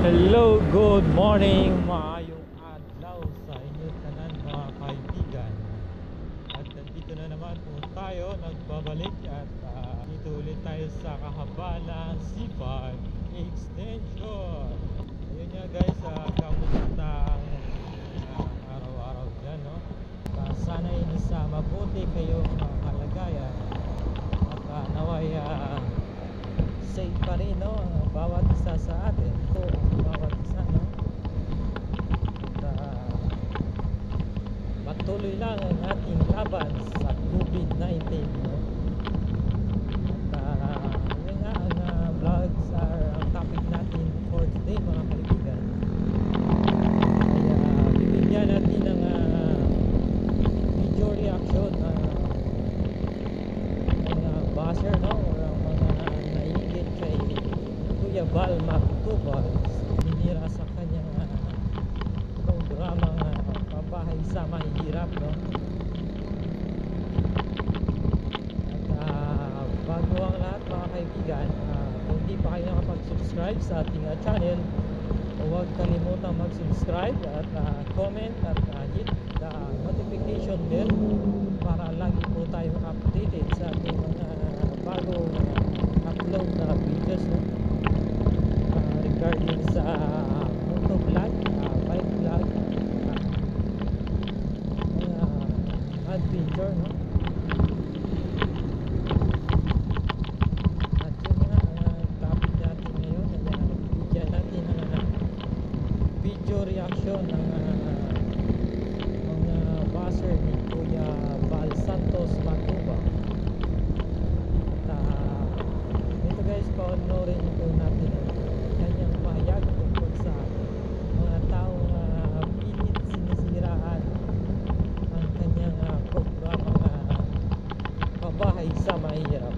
Hello, good morning, maayong adlaw sa inyo tanan mga kaibigan. At nandito na naman po tayo, nagbabalik at ah, dito ulit tayo sa Kahabana C5 Extension. Ayun nga guys, uh, kamusta ang ah, araw-araw dyan, no? Uh, sana'y nasa mabuti kayong uh, kalagayan at ah, naway ah, safe pa rin no bawat isa sa atin. Ito ang bawat isa no? At ah, patuloy lang ang ating laban sa COVID-19 no? At ah, yun nga ang ah, vlogs are ang topic natin for today mga kaibigan. Kaya bibigyan natin ng ah, video reaction ah, mga basher no or ang mga naingit kay Kuya Val Magtubal hinira sa kanyang uh, programang uh, pabahay sa mahihirap no at ah, bago ang lahat mga kaibigan ah, kung di pa kayo nakapag-subscribe sa ating ah, channel huwag kalimutang mag-subscribe at ah, comment at ah, hit the notification bell para lagi po tayo updated sa ating mga bagong uh, upload na videos no? Ah, sa moto vlog, uh, bike vlog, uh, mga adventure no? Uh, uh, uh, reaction ng uh, mga buzzer ni Kuya Val Santos Matuba. At uh, ito guys paunorin po natin ang kanyang pahayag tungkol sa mga taong uh, pilit sinisiraan ang kanyang uh, programa uh, pabahay sa mahirap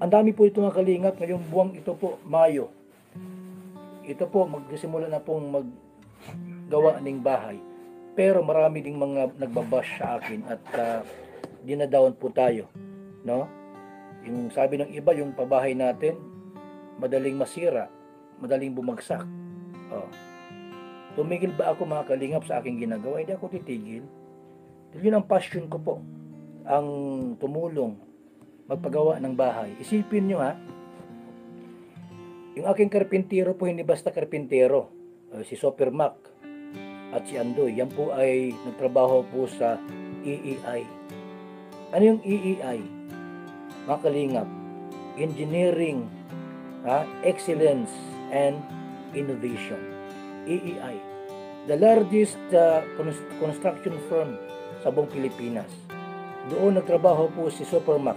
Ang dami po ito mga kalingap ngayong buwang ito po, Mayo. Ito po, magsisimula na pong maggawa ng bahay. Pero marami ding mga nagbabash sa akin at uh, dinadawan po tayo. No? Yung sabi ng iba, yung pabahay natin, madaling masira, madaling bumagsak. Oh. Tumigil ba ako mga kalingap sa aking ginagawa? Hindi ako titigil. Yun ang passion ko po. Ang tumulong magpagawa ng bahay. Isipin nyo ha, yung aking karpintero po hindi basta karpintero. Uh, si Super Mac at si Andoy, yan po ay nagtrabaho po sa EEI. Ano yung EEI? Mga kalingap, Engineering, ha? Excellence and Innovation. EEI. The largest uh, cons- construction firm sa buong Pilipinas. Doon nagtrabaho po si Super Mac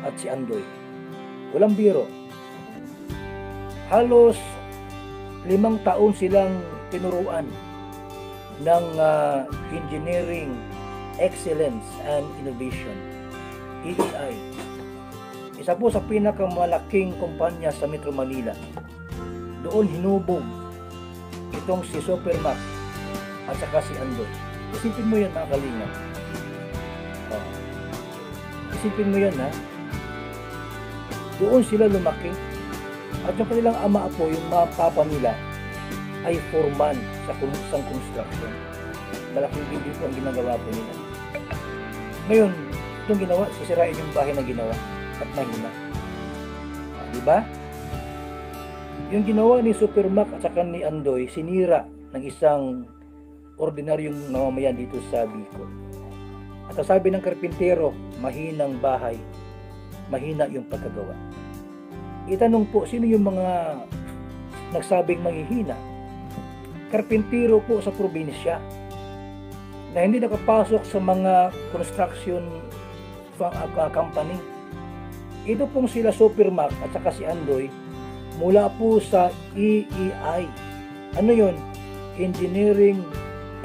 at si Andoy. Walang biro. Halos limang taon silang tinuruan ng ah, Engineering Excellence and Innovation, EEI. Isa po sa pinakamalaking kumpanya sa Metro Manila. Doon hinubog itong si Supermac at saka si Andoy. Isipin mo yan mga kalingap. Oh. Isipin mo yan ha. Doon sila lumaki. At yung kanilang ama po, yung mga papa nila, ay foreman sa isang construction. Malaking building po ang ginagawa po nila. Ngayon, itong ginawa, sisirain yung bahay na ginawa at mahina. Ah, di ba? Yung ginawa ni Supermac at saka ni Andoy, sinira ng isang ordinaryong mamamayan dito sa Bicol. At sabi ng karpintero, mahinang bahay, mahina yung pagkagawa. Itanong po, sino yung mga nagsabing manghihina? Karpintero po sa probinsya na hindi nakapasok sa mga construction fa- uh, company. Ito pong sila Supermac at saka si Andoy mula po sa EEI. Ano yon? Engineering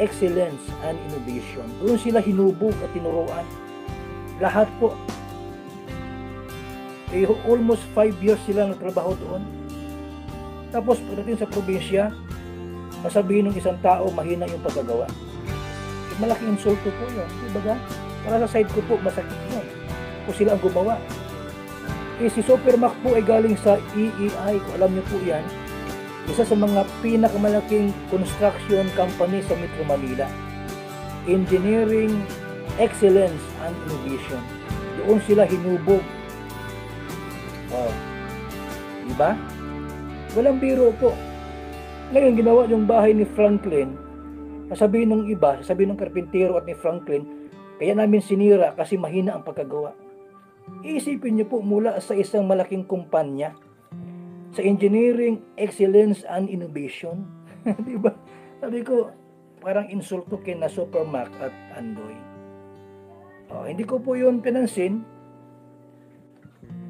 Excellence and Innovation. Doon sila hinubog at tinuruan. Lahat po eh, almost 5 years sila nagtrabaho doon. Tapos pagdating sa probinsya, masabihin ng isang tao mahina yung pagkagawa. Eh, malaking insulto po yun. Diba Para sa side ko po, masakit yun. Kung sila ang gumawa. Eh, si Supermac po ay galing sa EEI, kung alam niyo po yan, isa sa mga pinakamalaking construction company sa Metro Manila. Engineering Excellence and Innovation. Doon sila hinubog. Oh. Diba? Walang biro po. Ngayon, ginawa yung bahay ni Franklin. Sasabihin ng iba, sasabihin ng karpintero at ni Franklin, kaya namin sinira kasi mahina ang pagkagawa. Iisipin niyo po mula sa isang malaking kumpanya sa Engineering Excellence and Innovation. Di ba? Sabi ko, parang insulto kina Supermac at Andoy. Oh, hindi ko po yun pinansin.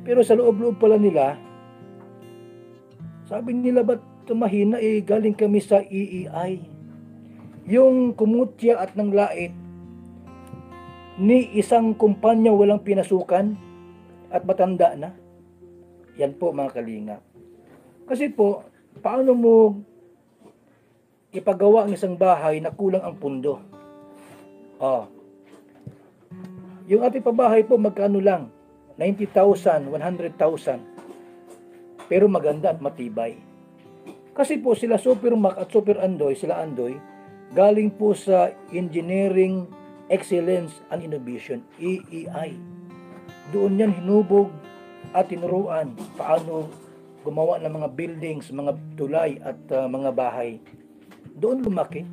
Pero sa loob-loob pala nila, sabi nila ba't tumahina eh galing kami sa EEI. Yung kumutya at ng lait ni isang kumpanya walang pinasukan at matanda na. Yan po mga kalingap. Kasi po, paano mo ipagawa ang isang bahay na kulang ang pundo? Oh. Yung ating pabahay po magkano lang? 90,000, 100,000. Pero maganda at matibay. Kasi po sila Super Mac at Super Andoy, sila Andoy, galing po sa Engineering Excellence and Innovation, EEI. Doon yan hinubog at tinuruan paano gumawa ng mga buildings, mga tulay at uh, mga bahay. Doon lumaki.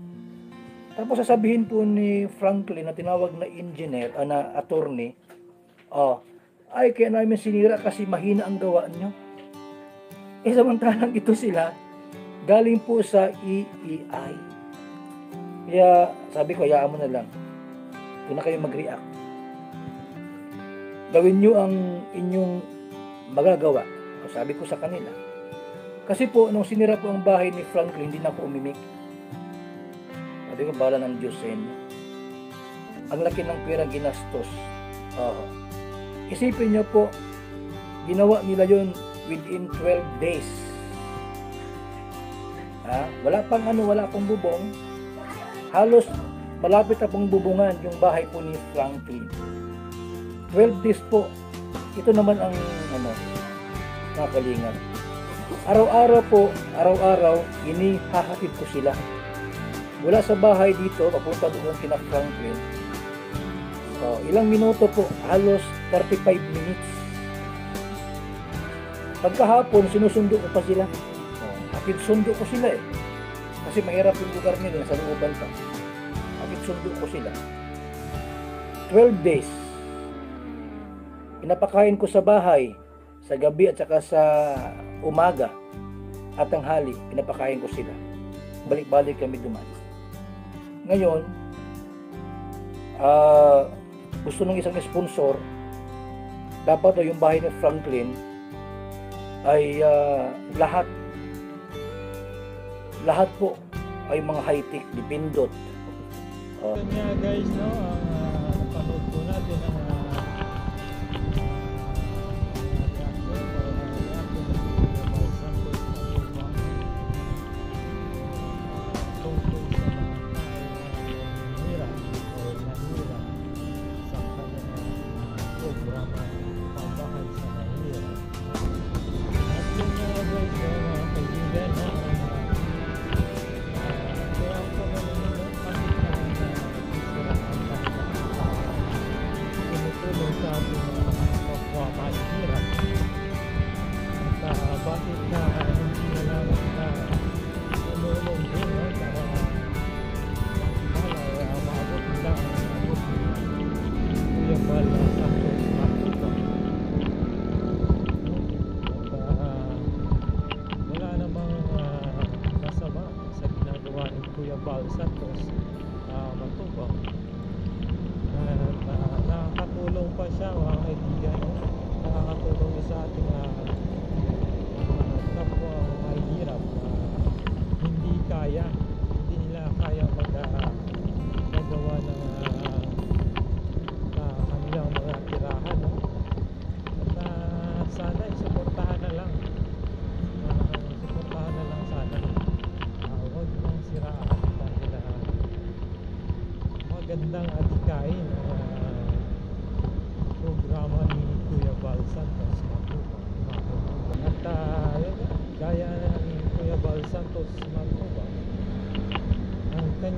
Tapos sasabihin po ni Franklin na tinawag na engineer, uh, na attorney, oh, ay kaya namin sinira kasi mahina ang gawa nyo. Eh samantalang ito sila, galing po sa EEI. Kaya sabi ko, hayaan mo na lang. Doon na kayo mag-react. Gawin nyo ang inyong magagawa. Sabi ko sa kanila. Kasi po, nung sinira po ang bahay ni Franklin, hindi na ako umimik. Sabi ko, bala ng Diyos sa inyo. Ang laki ng pera ginastos. Oo. Isipin nyo po, ginawa nila yon within 12 days. Ha? Wala pang ano, wala pang bubong. Halos malapit na pong bubungan yung bahay po ni Franklin. 12 days po. Ito naman ang ano, kakalingan. Araw-araw po, araw-araw, inihahatid ko sila. Mula sa bahay dito, papunta doon kina Franklin. So, ilang minuto po, halos 35 minutes. Pagkahapon, sinusundo ko pa sila. Kapit sundo ko sila eh. Kasi mahirap yung lugar nila sa looban pa. Kapit sundo ko sila. 12 days. Pinapakain ko sa bahay, sa gabi at saka sa umaga at tanghali, pinapakain ko sila. Balik-balik kami duman. Ngayon, ah gusto ng isang sponsor, dapat daw yung bahay ni Franklin ay ah, lahat lahat po ay mga high-tech, dipindot. Nga guys, no, uh,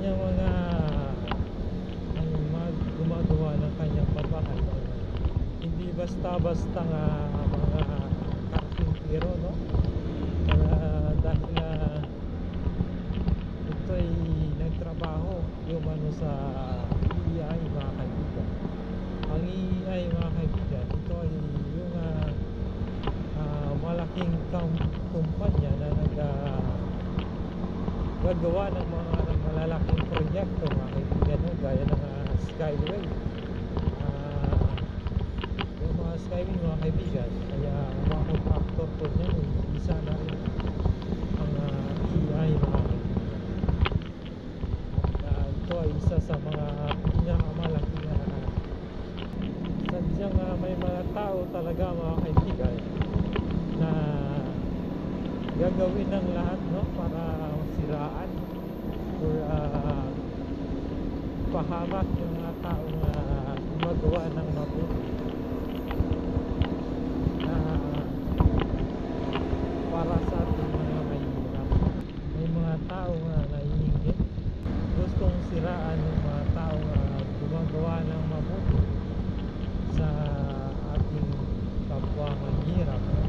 kanyang mga ang mag gumagawa ng kanyang pabahay ay hindi basta-basta nga mga karpintero no? Kaya dahil ah, ito ay nagtrabaho yung ano sa EI mga kaibigan. Ang EI mga kaibigan ito ay yung ah, ah, malaking kumpanya na nag ah, gagawa ng mga ng malalaking proyekto mga kaibigan no? gaya ng ah, Skyway Ah, yung mga Skyway mga kaibigan kaya mga contractor po niyan ay isa na rin ang ah, EI mga kaibigan ah, ito ay isa sa mga pinakamalaking uh, sadyang ah, may mga tao talaga mga kaibigan na gagawin ng lahat no para siraan or ah, pahamak yung mga taong uh, gumagawa ng mabuti. Na para sa ating mga mahirap may mga tao nga naiingit gustong siraan yung mga tao nga gumagawa ng mabuti sa ating kapwa mahirap no?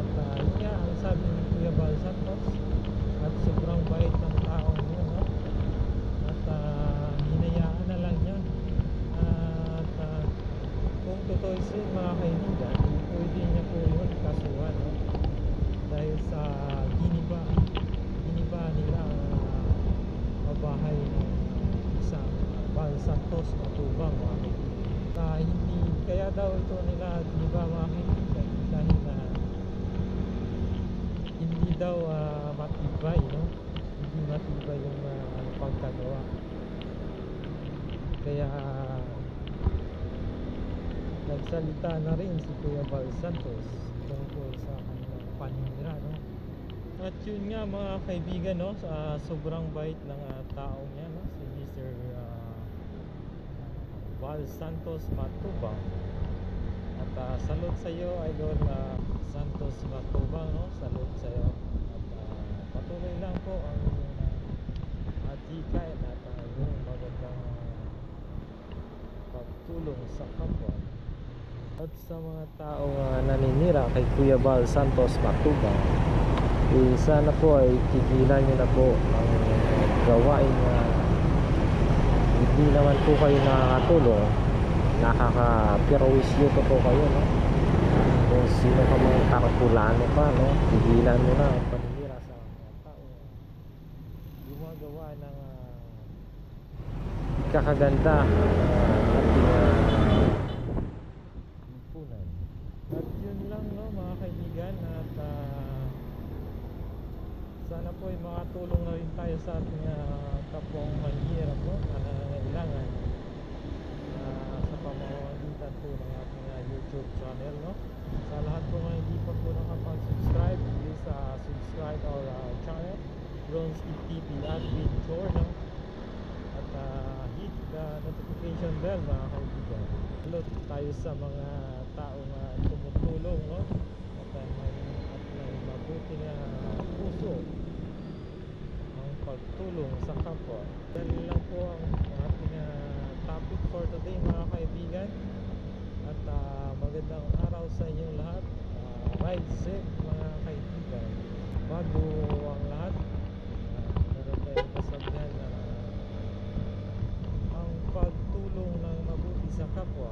At uh, yun nga, ang sabi ni Kuya Bal Santos at sobrang bait ng taong yun, no? At uh, hinayaan na lang niya. at uh, totoo sin mga kaibigan, pwede niya po yun kasuhan, no? Dahil sa giniba, giniba nila uh, mabahay ng isang Bal Santos Matubang, mga kaibigan. Ah, hindi, kaya daw ito nila giniba mga kaibigan dahil na hindi daw ah, matibay no hindi matibay yung ah, ano, pagkagawa kaya nagsalita na rin si Kuya Val Santos tungkol sa kanyang paninira no? At yun nga mga kaibigan no? Sa sobrang bait ng ah, tao niya no? Si Mr. ah, Val Santos Matubang. At uh, salute sa iyo Idol ah, Santos Matubang no? Salute sa iyo. At ah, patuloy lang po ang iyong uh, atikain at uh, iyong magandang ah, pagtulong sa kapwa at sa mga taong uh, naninira kay Kuya Bal Santos Matubang eh, sana po ay tigilan nyo na po ang gawain na hindi naman po kayo nakakatulong. Nakaka-perwisyo ko po kayo no? Kung sino ka mga kakapulano pa no? Tigilan mo na ang paninira sa mga tao. Gumagawa ng ah, kakaganda uh, uh, lipunan at yun lang no mga kaibigan at ah, sana po ay makatulong na rin tayo sa ating uh, kapwang mahirap no? Na nangangailangan ah, sa pamamagitan po ng ating ah, YouTube channel no? Sa lahat po mga hindi pa po nakapag-subscribe please ah, subscribe our ah, channel Bronski TV at Victor no? At ah, hit the notification bell mga kaibigan. Salute tayo sa mga taong uh, tumutulong no? At, ah, may, at may mabuti na puso pagtulong sa kapwa. Yan lang po ang ating uh, topic for today mga kaibigan. At uh, magandang araw sa inyong lahat. Uh, ride safe mga kaibigan. Bago ang lahat, uh, meron tayong kasabihan na uh, ang pagtulong ng mabuti sa kapwa